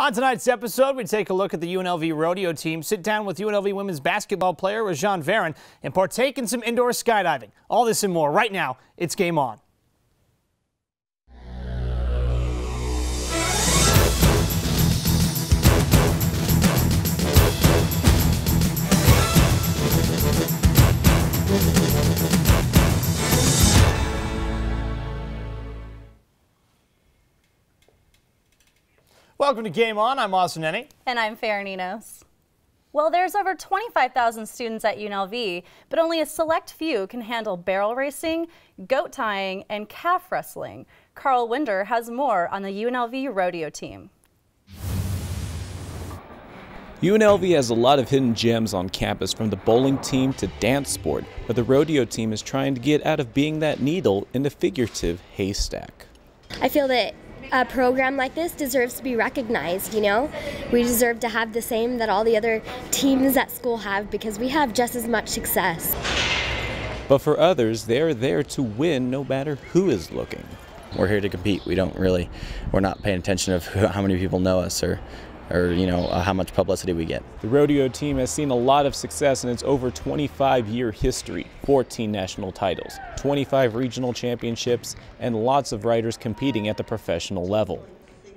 On tonight's episode, we take a look at the UNLV rodeo team, sit down with UNLV women's basketball player Rajan Varon, and partake in some indoor skydiving. All this and more right now. It's game on. Welcome to Game On. I'm Austin Ennie. And I'm Farron Enos. Well, there's over 25,000 students at UNLV, but only a select few can handle barrel racing, goat tying, and calf wrestling. Carl Winder has more on the UNLV rodeo team. UNLV has a lot of hidden gems on campus from the bowling team to dance sport, but the rodeo team is trying to get out of being that needle in the figurative haystack. I feel that a program like this deserves to be recognized, you know? We deserve to have the same that all the other teams at school have because we have just as much success. But for others, they're there to win no matter who is looking. We're here to compete. We don't really, we're not paying attention of how many people know us or or you know uh, how much publicity we get. The rodeo team has seen a lot of success in its over 25 year history 14 national titles, 25 regional championships, and lots of riders competing at the professional level.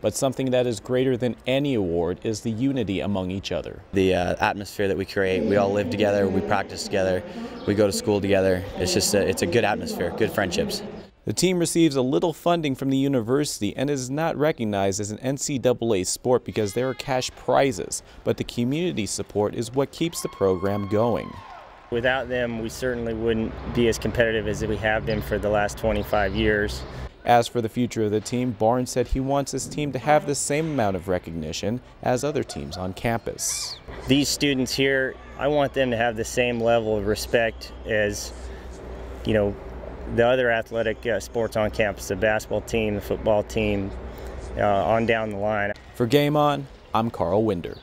But something that is greater than any award is the unity among each other. The uh, atmosphere that we create, we all live together, we practice together, we go to school together. It's just a, it's a good atmosphere, good friendships. The team receives a little funding from the university and is not recognized as an NCAA sport because there are cash prizes, but the community support is what keeps the program going. Without them, we certainly wouldn't be as competitive as we have been for the last 25 years. As for the future of the team, Barnes said he wants his team to have the same amount of recognition as other teams on campus. These students here, I want them to have the same level of respect as, you know, the other athletic uh, sports on campus, the basketball team, the football team, uh, on down the line. For Game On, I'm Carl Winder.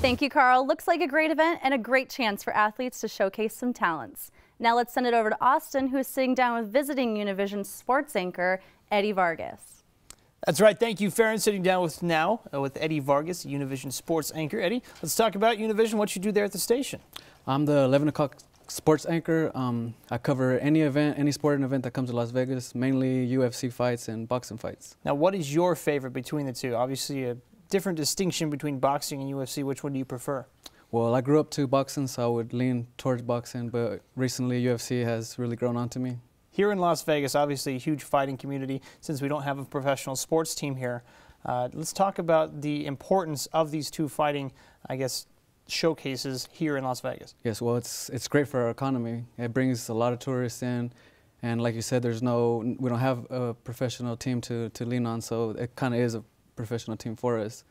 Thank you, Carl. Looks like a great event and a great chance for athletes to showcase some talents. Now let's send it over to Austin, who is sitting down with visiting Univision sports anchor Eddie Vargas. That's right. Thank you, Farron. Sitting down with now uh, with Eddie Vargas, Univision sports anchor. Eddie, let's talk about Univision. What you do there at the station? I'm the 11 o'clock sports anchor. Um, I cover any event, any sporting event that comes to Las Vegas, mainly UFC fights and boxing fights. Now, what is your favorite between the two? Obviously, a different distinction between boxing and UFC. Which one do you prefer? Well, I grew up to boxing, so I would lean towards boxing, but recently UFC has really grown on to me. Here in Las Vegas, obviously a huge fighting community since we don't have a professional sports team here. Uh, let's talk about the importance of these two fighting, I guess, showcases here in Las Vegas. Yes, well, it's it's great for our economy. It brings a lot of tourists in, and like you said, there's no we don't have a professional team to to lean on, so it kind of is a professional team for us.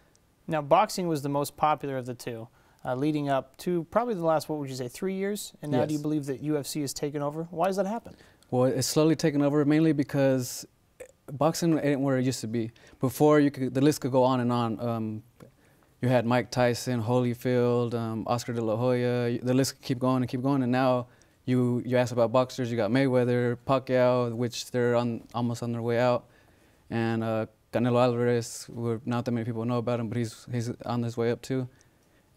Now, boxing was the most popular of the two, uh, leading up to probably the last what would you say three years, and now yes. do you believe that UFC has taken over? Why does that happen? Well, it's slowly taken over mainly because boxing ain't where it used to be. Before, you could the list could go on and on. Um, you had Mike Tyson, Holyfield, um, Oscar De La Hoya. The list keep going and keep going. And now you you ask about boxers. You got Mayweather, Pacquiao, which they're on almost on their way out, and uh, Canelo Alvarez. Not that many people know about him, but he's he's on his way up too.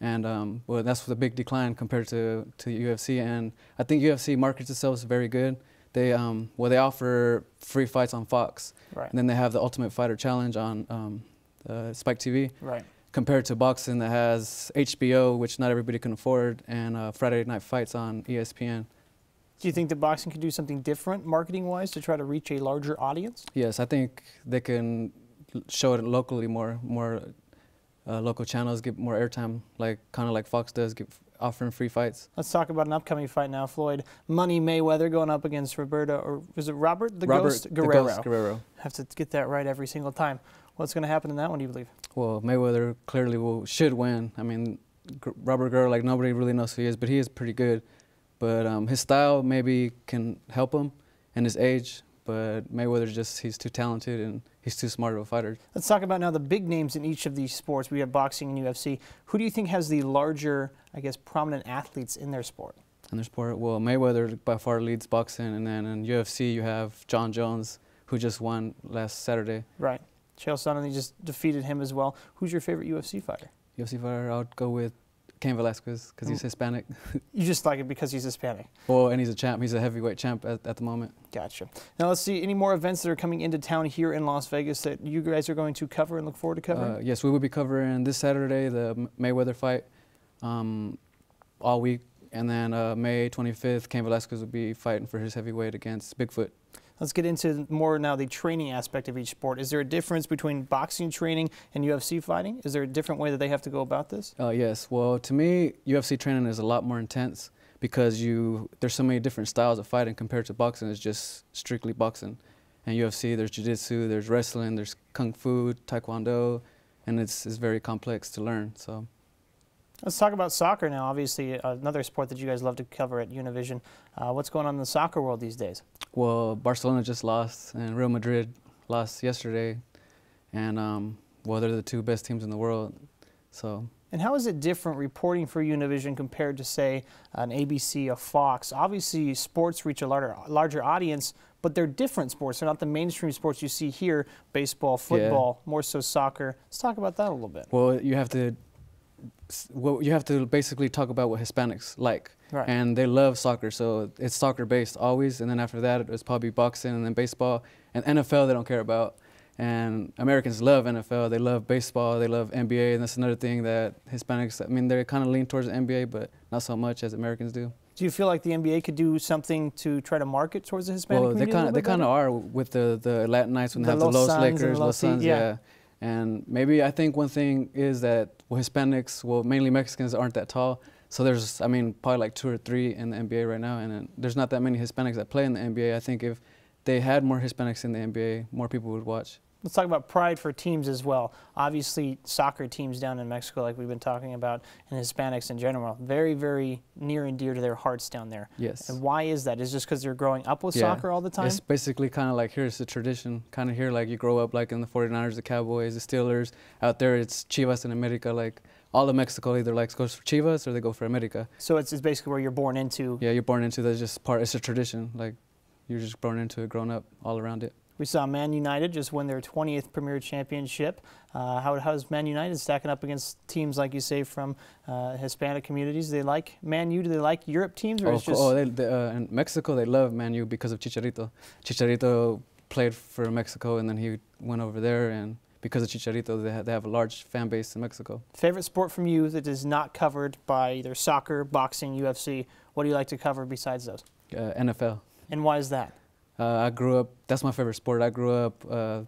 And um, well, that's the big decline compared to to UFC. And I think UFC markets itself very good. They um, well they offer free fights on Fox, right. and then they have the Ultimate Fighter Challenge on um, uh, Spike TV. Right compared to boxing that has HBO, which not everybody can afford, and uh, Friday Night Fights on ESPN. Do you think that boxing could do something different marketing-wise to try to reach a larger audience? Yes, I think they can show it locally more, more uh, local channels get more airtime, like kind of like Fox does, give, offering free fights. Let's talk about an upcoming fight now. Floyd Money Mayweather going up against Roberto, or is it Robert the Robert Ghost Guerrero? The Ghost Guerrero. Have to get that right every single time. What's going to happen in that one? Do you believe? Well, Mayweather clearly will should win. I mean, Robert Guerrero, like nobody really knows who he is, but he is pretty good. But um, his style maybe can help him, and his age. But Mayweather just he's too talented and he's too smart of a fighter. Let's talk about now the big names in each of these sports. We have boxing and UFC. Who do you think has the larger, I guess, prominent athletes in their sport? In their sport, well, Mayweather by far leads boxing, and then in UFC you have Jon Jones, who just won last Saturday. Right. Chael Sonnen, just defeated him as well. Who's your favorite UFC fighter? UFC fighter, I would go with Cain Velasquez because he's Mm. Hispanic. You just like it because he's Hispanic. well, and he's a champ. He's a heavyweight champ at, at the moment. Gotcha. Now let's see any more events that are coming into town here in Las Vegas that you guys are going to cover and look forward to covering. Uh, yes, we will be covering this Saturday the Mayweather fight um, all week, and then uh, May 25th, Cain Velasquez will be fighting for his heavyweight against Bigfoot. Let's get into more now the training aspect of each sport. Is there a difference between boxing training and UFC fighting? Is there a different way that they have to go about this? Uh, yes, well, to me, UFC training is a lot more intense because you there's so many different styles of fighting compared to boxing. It's just strictly boxing, and UFC there's jiu-jitsu, there's wrestling, there's kung fu, taekwondo, and it's it's very complex to learn. So. Let's talk about soccer now. Obviously, uh, another sport that you guys love to cover at Univision. Uh, what's going on in the soccer world these days? Well, Barcelona just lost, and Real Madrid lost yesterday, and um, well, they're the two best teams in the world. So And how is it different reporting for Univision compared to, say, an ABC, a Fox? Obviously, sports reach a larger, larger audience, but they're different sports. They're not the mainstream sports you see here baseball, football, more so soccer. Let's talk about that a little bit. well, you have to well, you have to basically talk about what Hispanics like, Right. and they love soccer, so it's soccer based always. And then after that, it's probably boxing, and then baseball, and NFL they don't care about. And Americans love NFL, they love baseball, they love NBA, and that's another thing that Hispanics. I mean, they kind of lean towards the NBA, but not so much as Americans do. Do you feel like the NBA could do something to try to market towards the Hispanic well, they community? of they kind of are with the the Latin nights when they The have the Los Los Suns and Lakers, Los Los Suns, yeah. yeah. And maybe I think one thing is that well, Hispanics, well, mainly Mexicans, aren't that tall. So there's, I mean, probably like two or three in the NBA right now, and there's not that many Hispanics that play in the NBA. I think if they had more Hispanics in the NBA, more people would watch. Let's talk about pride for teams as well. Obviously, soccer teams down in Mexico, like we've been talking about, and Hispanics in general, very, very near and dear to their hearts down there. Yes. And why is that? Is it just because they're growing up with Yeah. soccer all the time? It's basically kind of like here's the tradition. Kind of here, like you grow up like in the 49ers, the Cowboys, the Steelers. Out there, it's Chivas in America. Like all of Mexico either like goes for Chivas or they go for America. So it's, it's basically where you're born into. Yeah, you're born into that's just part. It's a tradition. Like you're just born into it, grown up all around it. We saw Man United just win their 20th Premier Championship. Uh, how, how's Man United stacking up against teams like you say from uh, Hispanic communities? Do they like Man U? Do they like Europe teams, or Oh, it's just oh, they, they, uh, in Mexico they love Man U because of Chicharito. Chicharito played for Mexico and then he went over there and because of Chicharito they have, they have a large fan base in Mexico. favorite sport from you that is not covered by either soccer, boxing, UFC? What do you like to cover besides those? Uh, NFL. And why is that? Uh, I grew up. That's my favorite sport. I grew up uh,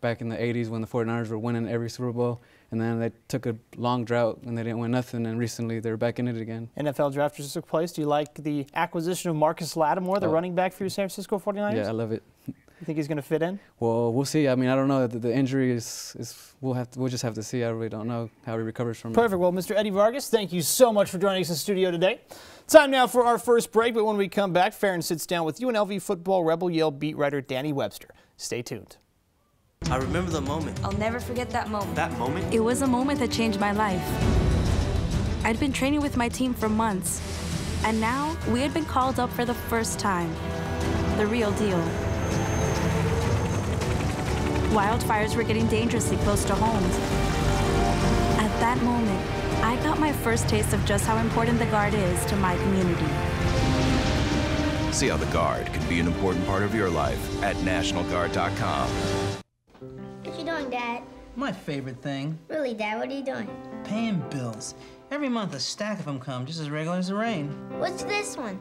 back in the '80s when the 49ers were winning every Super Bowl, and then they took a long drought and they didn't win nothing. And recently they're back in it again. NFL draft just took place. Do you like the acquisition of Marcus Lattimore, the Oh. running back for your San Francisco 49ers? Yeah, I love it. You think he's going to fit in? Well, we'll see. I mean, I don't know. The, the injury is, is we'll have to, we'll just have to see. I really don't know how he recovers from it. Perfect. Well, Mr. Eddie Vargas, thank you so much for joining us in studio today. Time now for our first break, but when we come back, Farron sits down with UNLV football Rebel Yell beat writer Danny Webster. Stay tuned. I remember the moment. I'll never forget that moment. That moment? It was a moment that changed my life. I'd been training with my team for months, and now we had been called up for the first time. The real deal. Wildfires were getting dangerously close to homes. At that moment, I got my first taste of just how important the Guard is to my community. See how the Guard can be an important part of your life at NationalGuard.com. What you doing, Dad? My favorite thing, Really, Dad, what are you doing? paying bills. Every month a stack of them come, just as regular as the rain. What's this one?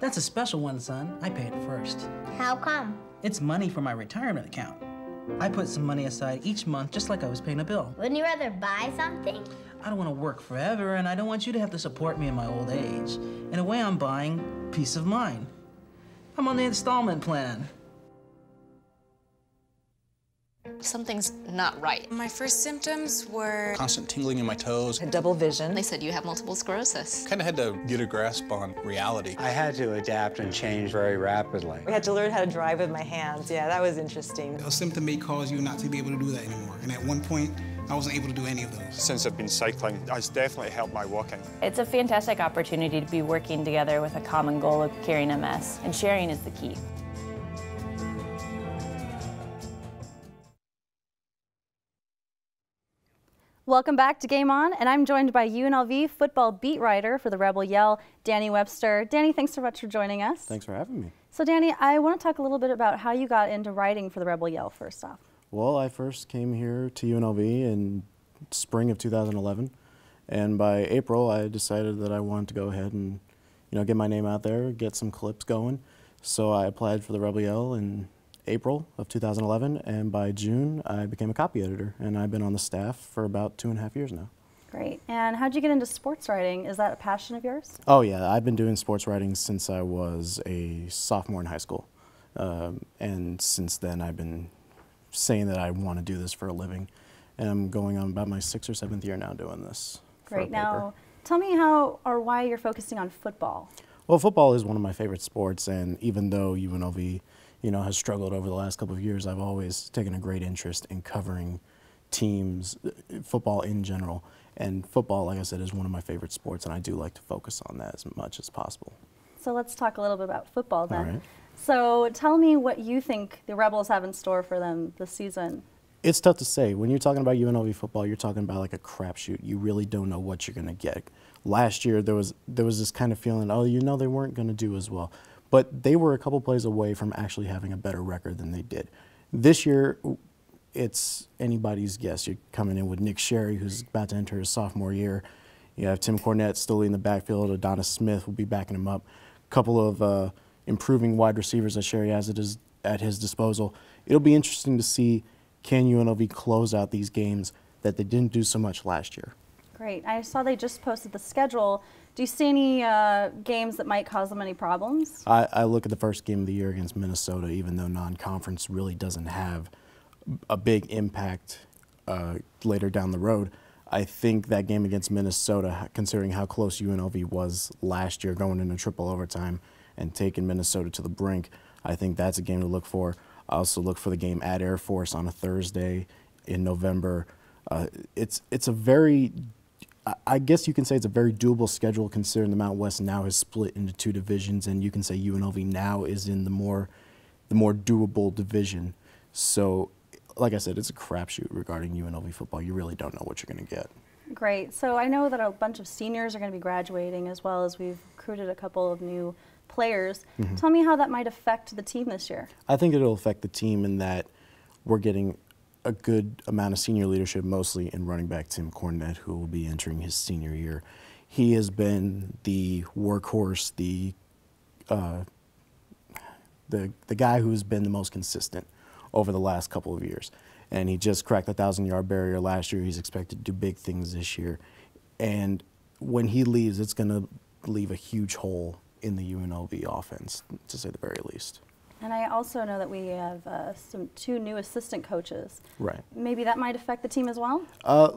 That's a special one, son. I pay it first. How come? It's money for my retirement account. I put some money aside each month just like I was paying a bill. Wouldn't you rather buy something? I don't want to work forever, and I don't want you to have to support me in my old age. In a way, I'm buying peace of mind. I'm on the installment plan. Something's not right. My first symptoms were constant tingling in my toes. A double vision. They said you have multiple sclerosis. Kind of had to get a grasp on reality. I had to adapt and change very rapidly. We had to learn how to drive with my hands. Yeah, that was interesting. A symptom may cause you not to be able to do that anymore. And at one point, I wasn't able to do any of those. Since I've been cycling, it's definitely helped my walking. It's a fantastic opportunity to be working together with a common goal of curing MS, and sharing is the key. Welcome back to Game On, and I'm joined by UNLV football beat writer for the Rebel Yell, Danny Webster. Danny, thanks so much for joining us. Thanks for having me. So, Danny, I want to talk a little bit about how you got into writing for the Rebel Yell first off. Well, I first came here to UNLV in spring of 2011, and by April, I decided that I wanted to go ahead and, you know, get my name out there, get some clips going. So I applied for the Rebel Yell and April of 2011, and by June, I became a copy editor, and I've been on the staff for about two and a half years now. Great. And how'd you get into sports writing? Is that a passion of yours? Oh, yeah. I've been doing sports writing since I was a sophomore in high school. Um, and since then, I've been saying that I want to do this for a living. And I'm going on about my sixth or seventh year now doing this. Great. Now, tell me how or why you're focusing on football. Well, football is one of my favorite sports, and even though UNLV you know, has struggled over the last couple of years, I've always taken a great interest in covering teams, uh, football in general. And football, like I said, is one of my favorite sports, and I do like to focus on that as much as possible. So let's talk a little bit about football then. Right. So tell me what you think the Rebels have in store for them this season. It's tough to say. When you're talking about UNLV football, you're talking about like a crapshoot. You really don't know what you're going to get. Last year, there was there was this kind of feeling, oh, you know, they weren't going to do as well but they were a couple plays away from actually having a better record than they did. This year, it's anybody's guess. You're coming in with Nick Sherry, who's about to enter his sophomore year. You have Tim Cornett still in the backfield. Adonis Smith will be backing him up. A couple of uh, improving wide receivers that Sherry has at his, at his disposal. It'll be interesting to see can UNLV close out these games that they didn't do so much last year. Great. I saw they just posted the schedule do you see any uh, games that might cause them any problems? I, I, look at the first game of the year against Minnesota, even though non-conference really doesn't have a big impact uh, later down the road. I think that game against Minnesota, considering how close UNLV was last year, going into triple overtime and taking Minnesota to the brink, I think that's a game to look for. I also look for the game at Air Force on a Thursday in November. Uh, it's it's a very I guess you can say it's a very doable schedule considering the Mountain West now has split into two divisions, and you can say UNLV now is in the more, the more doable division. So, like I said, it's a crapshoot regarding UNLV football. You really don't know what you're going to get. Great. So I know that a bunch of seniors are going to be graduating, as well as we've recruited a couple of new players. Mm -hmm. Tell me how that might affect the team this year. I think it'll affect the team in that we're getting a good amount of senior leadership, mostly in running back Tim Cornett, who will be entering his senior year. He has been the workhorse, the uh, the the guy who's been the most consistent over the last couple of years, and he just cracked the thousand yard barrier last year. He's expected to do big things this year, and when he leaves, it's going to leave a huge hole in the UNLV offense, to say the very least. And I also know that we have uh, some two new assistant coaches. Right. Maybe that might affect the team as well. Uh,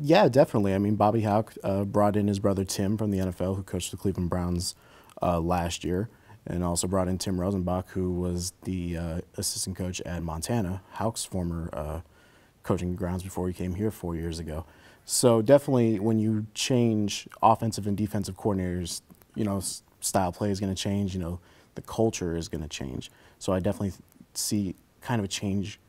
yeah, definitely. I mean, Bobby Hauck uh, brought in his brother Tim from the NFL, who coached the Cleveland Browns uh, last year, and also brought in Timm Rosenbach, who was the uh, assistant coach at Montana, Hauck's former uh, coaching grounds before he came here four years ago. So definitely, when you change offensive and defensive coordinators, you know, style play is going to change. You know the culture is going to change. So I definitely see kind of a change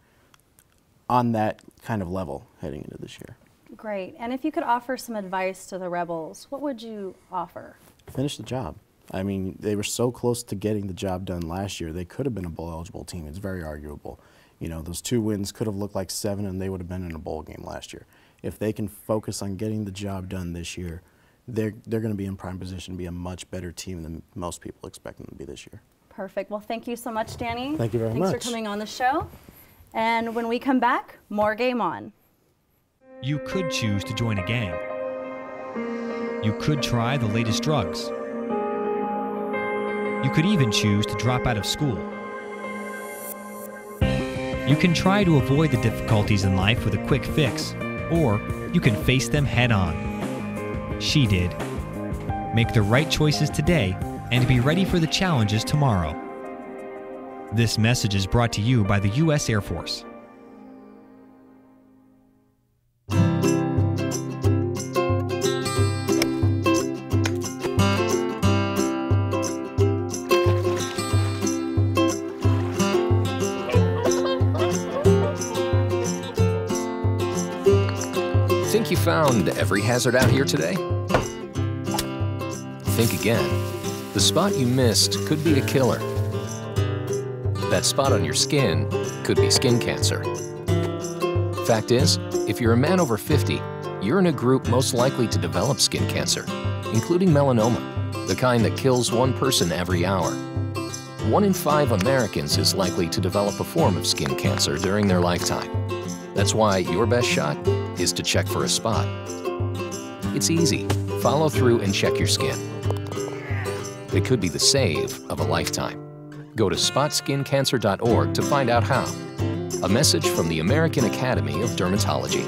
on that kind of level heading into this year. Great. And if you could offer some advice to the Rebels, what would you offer? Finish the job. I mean, they were so close to getting the job done last year. They could have been a bowl eligible team. It's very arguable. You know, those two wins could have looked like seven and they would have been in a bowl game last year. If they can focus on getting the job done this year, they're, they're going to be in prime position to be a much better team than most people expect them to be this year. Perfect. Well, thank you so much, Danny. Thank you very Thanks much. Thanks for coming on the show. And when we come back, more Game On. You could choose to join a gang. You could try the latest drugs. You could even choose to drop out of school. You can try to avoid the difficulties in life with a quick fix, or you can face them head on. She did. Make the right choices today and be ready for the challenges tomorrow. This message is brought to you by the U.S. Air Force. Think you found every hazard out here today? Think again. The spot you missed could be a killer. That spot on your skin could be skin cancer. Fact is, if you're a man over 50, you're in a group most likely to develop skin cancer, including melanoma, the kind that kills one person every hour. One in five Americans is likely to develop a form of skin cancer during their lifetime. That's why your best shot is to check for a spot. It's easy. Follow through and check your skin. It could be the save of a lifetime. Go to spotskincancer.org to find out how. A message from the American Academy of Dermatology.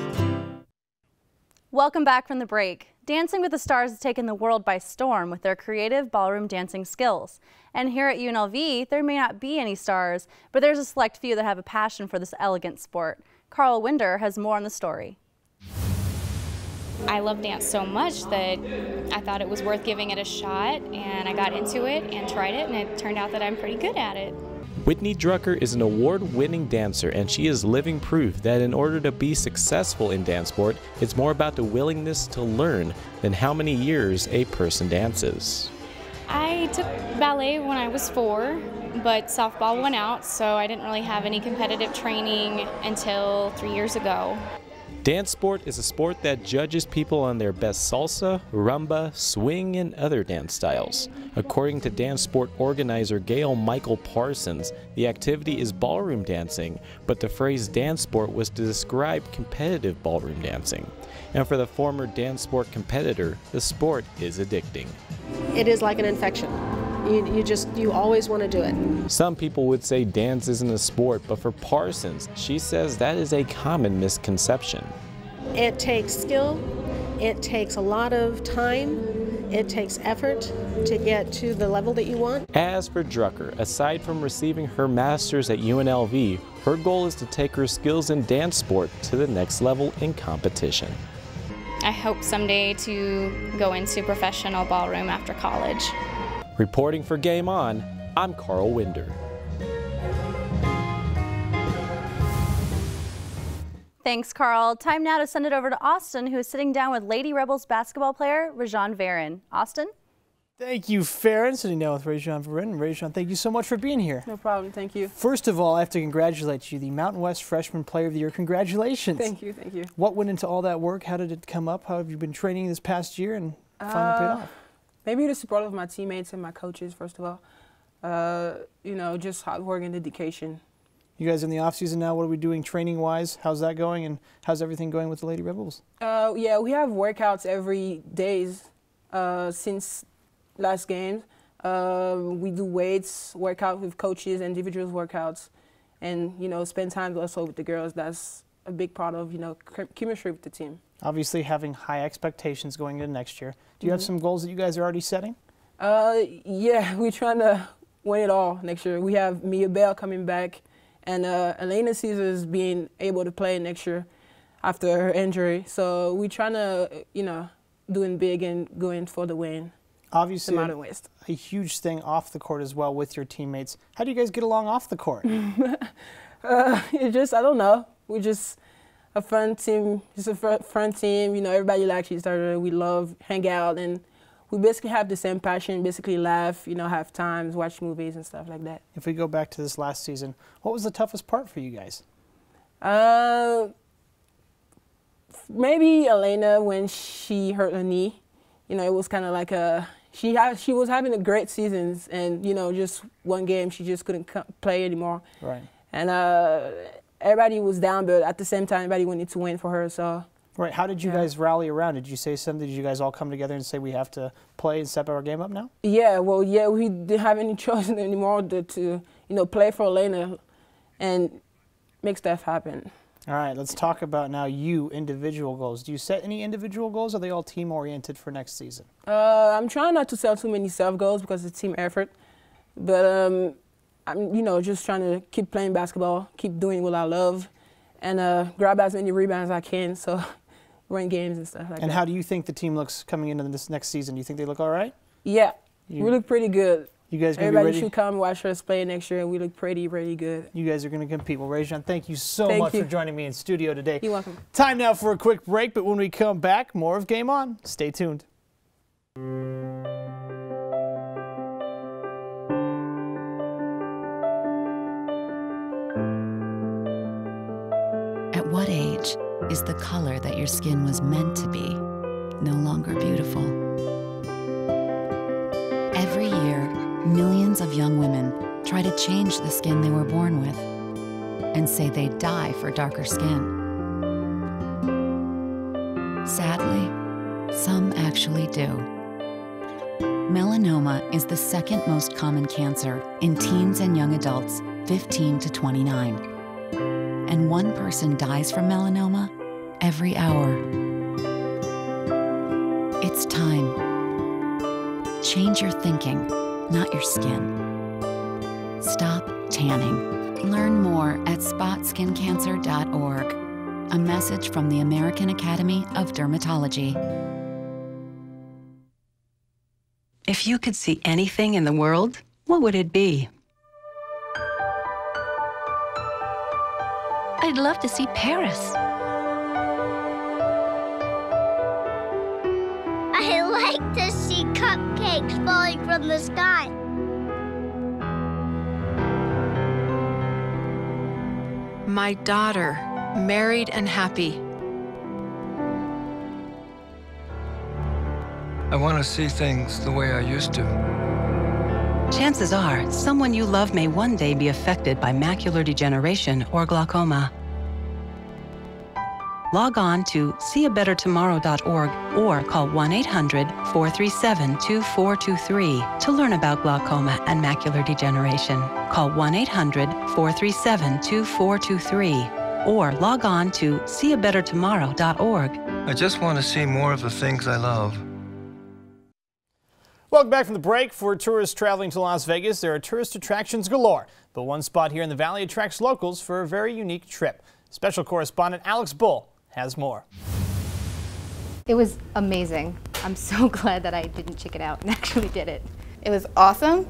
Welcome back from the break. Dancing with the Stars has taken the world by storm with their creative ballroom dancing skills. And here at UNLV, there may not be any stars, but there's a select few that have a passion for this elegant sport. Carl Winder has more on the story. I love dance so much that I thought it was worth giving it a shot, and I got into it and tried it, and it turned out that I'm pretty good at it. Whitney Drucker is an award-winning dancer and she is living proof that in order to be successful in dance sport, it's more about the willingness to learn than how many years a person dances. I took ballet when I was four, but softball went out, so I didn't really have any competitive training until three years ago. Dance sport is a sport that judges people on their best salsa, rumba, swing, and other dance styles. According to dance sport organizer Gail Michael Parsons, the activity is ballroom dancing, but the phrase dance sport was to describe competitive ballroom dancing. And for the former dance sport competitor, the sport is addicting. It is like an infection. You, you just, you always want to do it. Some people would say dance isn't a sport, but for Parsons, she says that is a common misconception. It takes skill, it takes a lot of time, it takes effort to get to the level that you want. As for Drucker, aside from receiving her master's at UNLV, her goal is to take her skills in dance sport to the next level in competition. I hope someday to go into professional ballroom after college. Reporting for Game On, I'm Carl Winder. Thanks, Carl. Time now to send it over to Austin, who is sitting down with Lady Rebels basketball player Rajon Varon. Austin? Thank you, Farron. Sitting down with Rajon Varon. Rajon, thank you so much for being here. No problem. Thank you. First of all, I have to congratulate you, the Mountain West Freshman Player of the Year. Congratulations. Thank you. Thank you. What went into all that work? How did it come up? How have you been training this past year and finally uh, paid off? Maybe the support of my teammates and my coaches, first of all. Uh, you know, just hard work and dedication. You guys in the off season now. What are we doing training wise? How's that going, and how's everything going with the Lady Rebels? Uh, yeah, we have workouts every days uh, since last game. Uh, we do weights, workout with coaches, individuals workouts, and you know spend time also with the girls. That's a big part of you know chemistry with the team. Obviously, having high expectations going into next year. Do you mm -hmm. have mm-hmm. some goals that you guys are already setting? Uh, yeah, we're trying to win it all next year. We have Mia Bell coming back and uh, Elena Caesars being able to play next year after her injury. So we're trying to, you know, doing big and going for the win. Obviously, West. a huge thing off the court as well with your teammates. How do you guys get along off the court? uh, it just, I don't know. We just a fun team, just a fun team. You know, everybody likes each other. We love hang out and we basically have the same passion, basically laugh, you know, have times, watch movies and stuff like that. If we go back to this last season, what was the toughest part for you guys? Uh, maybe Elena when she hurt her knee. You know, it was kind of like a she had she was having a great seasons, and you know, just one game she just couldn't play anymore. Right. And uh, everybody was down, but at the same time, everybody wanted to win for her. So Right. How did you yeah. guys rally around? Did you say something? Did you guys all come together and say we have to play and step our game up now? Yeah. Well, yeah, we didn't have any choice anymore to, to you know, play for Elena and make stuff happen. All right. Let's talk about now you individual goals. Do you set any individual goals? Or are they all team oriented for next season? Uh, I'm trying not to set too many self goals because it's team effort, but um, I'm you know just trying to keep playing basketball, keep doing what I love, and uh, grab as many rebounds as I can. So run games and stuff like and that. And how do you think the team looks coming into this next season? Do you think they look all right? Yeah, you, we look pretty good. You guys Everybody should come watch us play next year, and we look pretty, pretty good. You guys are going to compete. Well, Rajan, thank you so Thank much you. for joining me in studio today. You're welcome. Time now for a quick break, but when we come back, more of Game On. Stay tuned. Is the color that your skin was meant to be no longer beautiful? Every year, millions of young women try to change the skin they were born with and say they die for darker skin. Sadly, some actually do. Melanoma is the second most common cancer in teens and young adults 15 to 29 and one person dies from melanoma every hour. It's time. Change your thinking, not your skin. Stop tanning. Learn more at spotskincancer.org. A message from the American Academy of Dermatology. If you could see anything in the world, what would it be? I'd love to see Paris. Cupcakes falling from the sky. My daughter, married and happy. I want to see things the way I used to. Chances are, someone you love may one day be affected by macular degeneration or glaucoma. Log on to seeabettertomorrow.org or call 1 800 437 2423 to learn about glaucoma and macular degeneration. Call 1 800 437 2423 or log on to seeabettertomorrow.org. I just want to see more of the things I love. Welcome back from the break. For tourists traveling to Las Vegas, there are tourist attractions galore. But one spot here in the valley attracts locals for a very unique trip. Special correspondent Alex Bull has more. It was amazing. I'm so glad that I didn't chicken out and actually did it. It was awesome.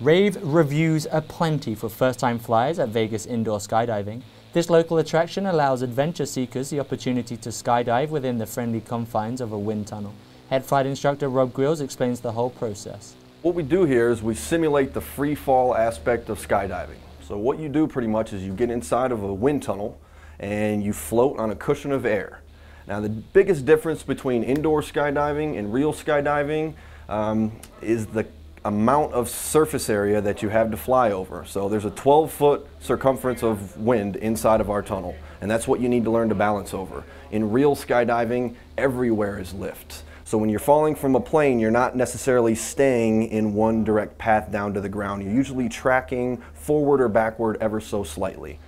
Rave reviews are plenty for first-time flyers at Vegas Indoor Skydiving. This local attraction allows adventure seekers the opportunity to skydive within the friendly confines of a wind tunnel. Head flight instructor Rob Grills explains the whole process. What we do here is we simulate the free fall aspect of skydiving. So what you do pretty much is you get inside of a wind tunnel and you float on a cushion of air. Now the biggest difference between indoor skydiving and real skydiving um, is the amount of surface area that you have to fly over. So there's a 12 foot circumference of wind inside of our tunnel and that's what you need to learn to balance over. In real skydiving, everywhere is lift. So when you're falling from a plane, you're not necessarily staying in one direct path down to the ground. You're usually tracking forward or backward ever so slightly.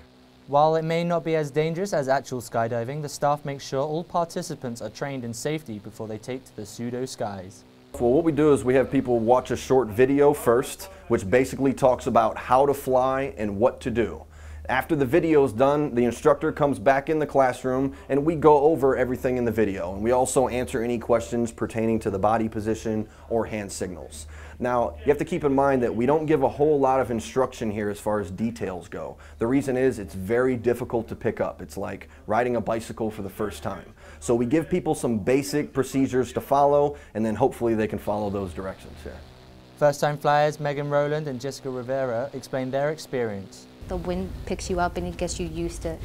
While it may not be as dangerous as actual skydiving, the staff makes sure all participants are trained in safety before they take to the pseudo skies. Well, what we do is we have people watch a short video first, which basically talks about how to fly and what to do. After the video is done, the instructor comes back in the classroom and we go over everything in the video. And we also answer any questions pertaining to the body position or hand signals. Now, you have to keep in mind that we don't give a whole lot of instruction here as far as details go. The reason is it's very difficult to pick up. It's like riding a bicycle for the first time. So we give people some basic procedures to follow and then hopefully they can follow those directions here. First-time flyers Megan Rowland and Jessica Rivera explain their experience. The wind picks you up and it gets you used to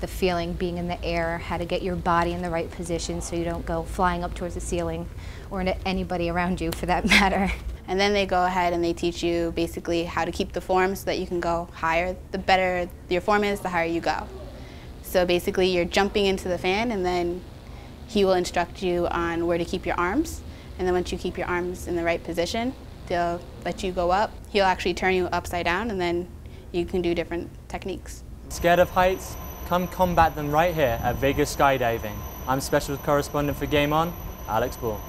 the feeling being in the air, how to get your body in the right position so you don't go flying up towards the ceiling or into anybody around you for that matter. And then they go ahead and they teach you basically how to keep the form so that you can go higher. The better your form is, the higher you go. So basically you're jumping into the fan and then he will instruct you on where to keep your arms. And then once you keep your arms in the right position, they'll let you go up. He'll actually turn you upside down and then you can do different techniques. Scared of heights? Come combat them right here at Vegas Skydiving. I'm special correspondent for Game On, Alex Bull.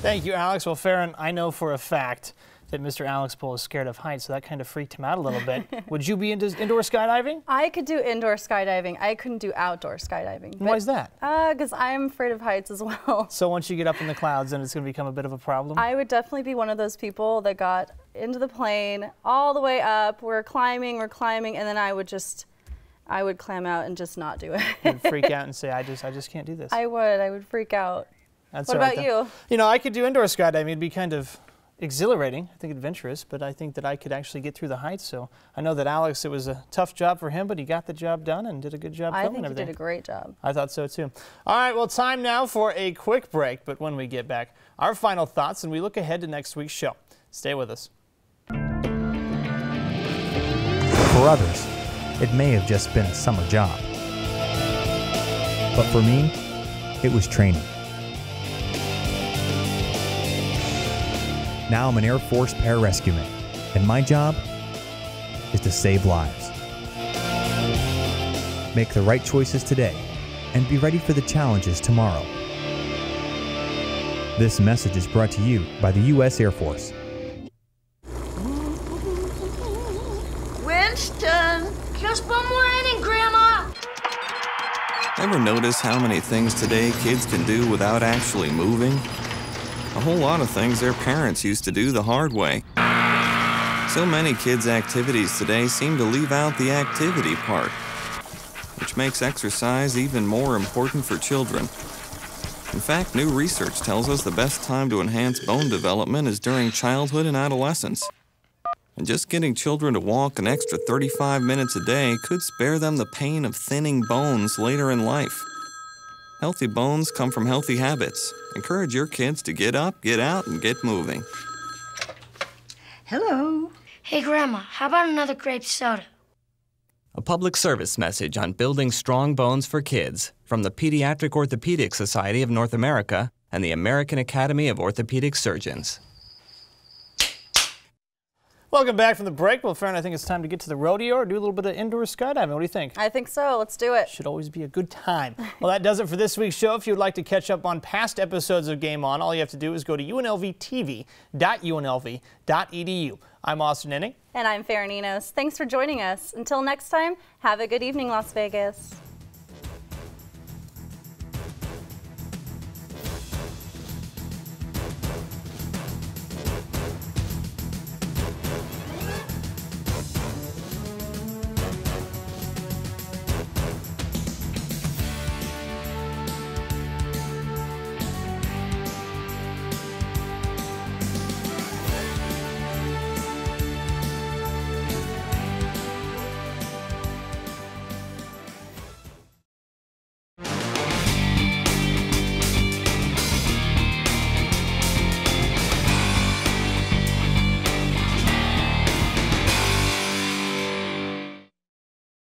Thank you, Alex. Well, Farron, I know for a fact that Mr. Alex Bull is scared of heights, so that kind of freaked him out a little bit. Would you be into indoor skydiving? I could do indoor skydiving. I couldn't do outdoor skydiving. Why is that? Uh, because I'm afraid of heights as well. So once you get up in the clouds, then it's going to become a bit of a problem? I would definitely be one of those people that got into the plane all the way up. We're climbing, we're climbing, and then I would just, I would clam out and just not do it. You'd freak out and say, I just, I just can't do this. I would. I would freak out. That's what right, about you? You know, I could do indoor skydiving. It'd be kind of exhilarating, I think adventurous, but I think that I could actually get through the heights. So I know that Alex, it was a tough job for him, but he got the job done and did a good job I filming think you everything. did a great job. I thought so too. All right, well, time now for a quick break, but when we get back, our final thoughts and we look ahead to next week's show. Stay with us. For others, it may have just been a summer job. But for me, it was training. Now I'm an Air Force pararescueman, and my job is to save lives. Make the right choices today and be ready for the challenges tomorrow. This message is brought to you by the U.S. Air Force. Winston, just one more inning, Grandma. Ever notice how many things today kids can do without actually moving? Whole lot of things their parents used to do the hard way. So many kids' activities today seem to leave out the activity part, which makes exercise even more important for children. In fact, new research tells us the best time to enhance bone development is during childhood and adolescence. And just getting children to walk an extra 35 minutes a day could spare them the pain of thinning bones later in life. Healthy bones come from healthy habits. Encourage your kids to get up, get out, and get moving. Hello. Hey, Grandma, how about another grape soda? A public service message on building strong bones for kids from the Pediatric Orthopedic Society of North America and the American Academy of Orthopedic Surgeons. Welcome back from the break. Well, Farron, I think it's time to get to the rodeo or do a little bit of indoor skydiving. What do you think? I think so. Let's do it. Should always be a good time. well, that does it for this week's show. If you would like to catch up on past episodes of Game On, all you have to do is go to unlvtv.unlv.edu. I'm Austin Enning. And I'm Farron Enos. Thanks for joining us. Until next time, have a good evening, Las Vegas.